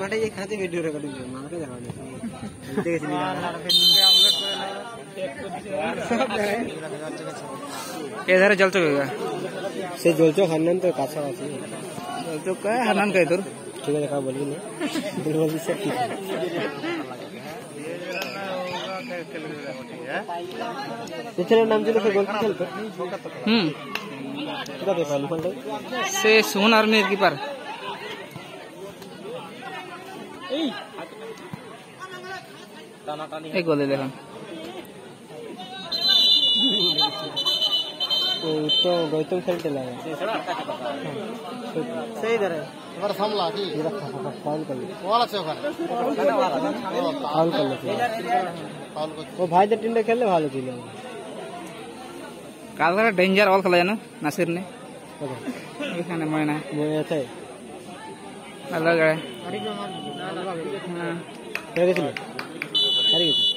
মাঠে যে খাতে ভিডিও রেকর্ডিং করে আমাকে জানাও দেখেছি এধারে জল চোখেগা সে জ্বলছো হান্নান তো কাছাকাছি জল চোখ কয় হানান কয় তোর ঠিক আছে খাওয়া বলবি না বলবি সব ঠিক এছাড়া নাম ছিল সে গল্প খেলতো হুম কোথা থেকে পাইলি ফোনটা সে সুমন আর্মির কিপার এই গোলে দেখুন ও তো গৌতম খেলতে লাগে সেই ধরে এবার সামলা কি ফাউল করলো বল আছে ওখানে ফাউল করলো ফাউল করছে ও ভাইদের টিমটা খেললে ভালো ছিল কালকে ডেঞ্জার বল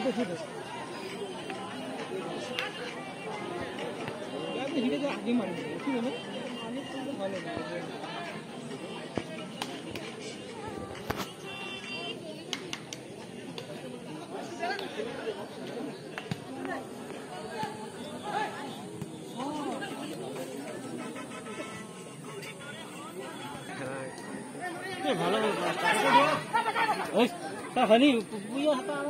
এখানে ময়না মনে আছে ভালো গাড়ি হ্যাঁ হয়ে গেছিল হারিয়ে গেছি হ্যাঁ কিছু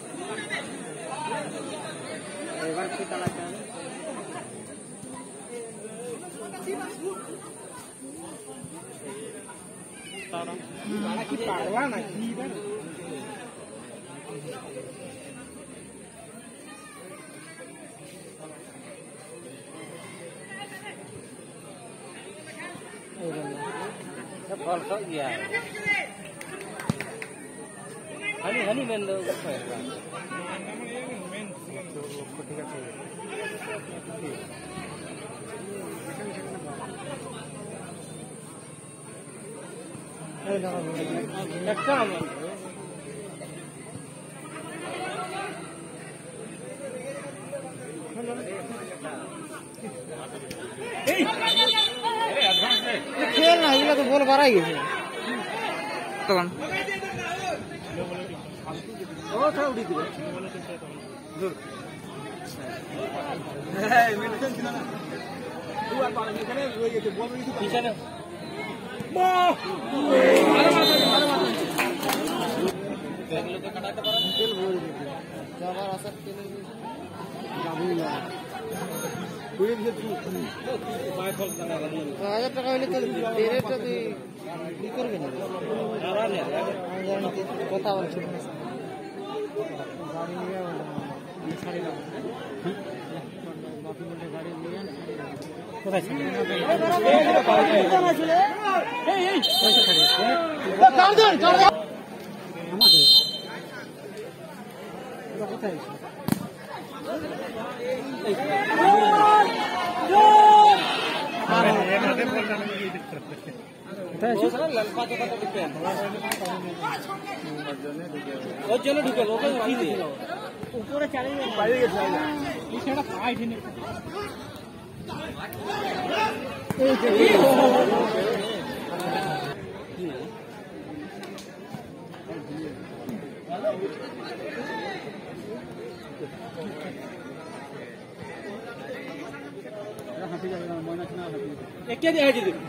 acabar frita la cara. Para que parwana aqui, né? Sắp con sắp gì à? Hắn đi hắn đi bên đâu cũng phải apa ya? একটা খেল না এগুলো তো বল বাড়াই গেছে তখন দিবে পিছনে হাজার টাকা হইলে তো দেড়টা তুই কি করবি না কথা বলছি গাড়ি নিয়ে ওর জন্য ঢুকে দে উপরে চালিয়ে বাইরে গেছে সেটা ফাইট নে এই যে একে দিয়ে হাইটে দিবি।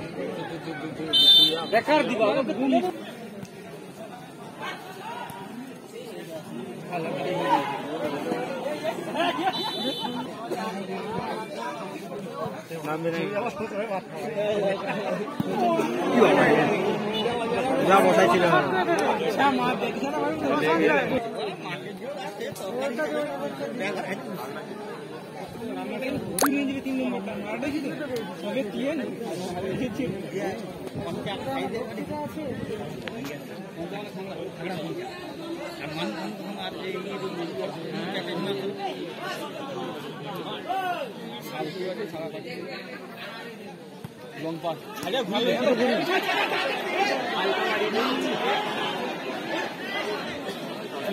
làm bên này. Ra một tay chỉ là Hãy subscribe cho kênh Ghiền Mì Gõ Để không bỏ lỡ những video hấp dẫn দিবা গুলি যা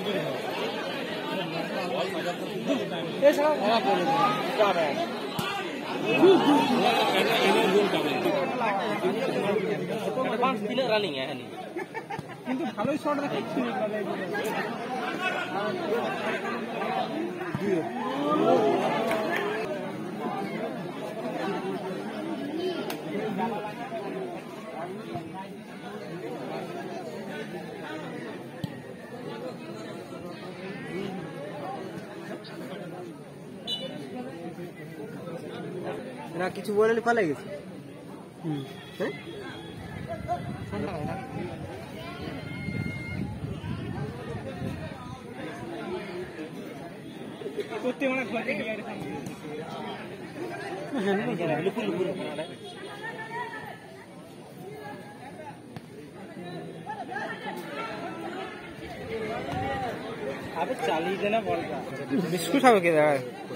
বসাইছিল Tidak running ya ini. কিন্তু ভালোই শট দেখাচ্ছি এরা কিছু বলেনি পালাই গেছে হুম হ্যাঁ করতে মানে ঘরে নিয়ে আসে Lupa lupa. अबे चालीस देना पड़ेगा বিস্কুট খাবে কে দেখায়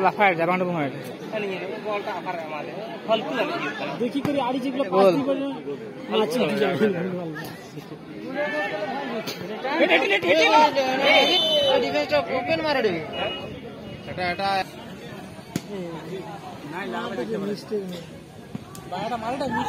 লাফায় যায় বান্ডব হয় দেখি করে আড়ি যেগুলো মালটা মিস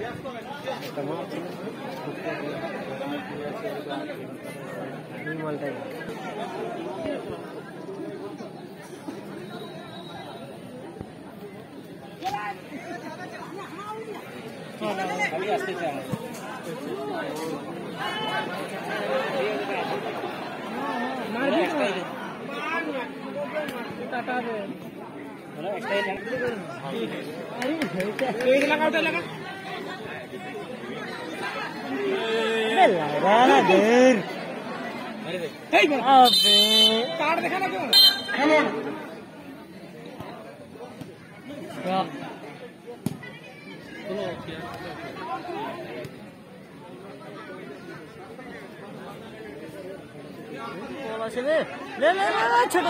এই ফাউল ও নির্ভরযোগ্য ডিফেন্স ছাড়বে নাকি ছুরি এই মারে ফালতু মালটাই খালি আসতে চায় না। ওরা একটাই রে। ওরা একটাই রে। আরে রে। ছোট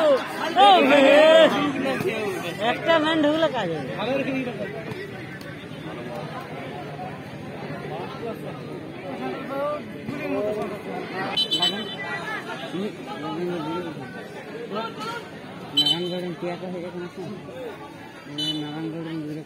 একটা ম্যান ঢুকলে কাজ হবে নারায়ণগড়ের পেয়াটা হয়ে গেছে নারায়ণগড়ের দূরে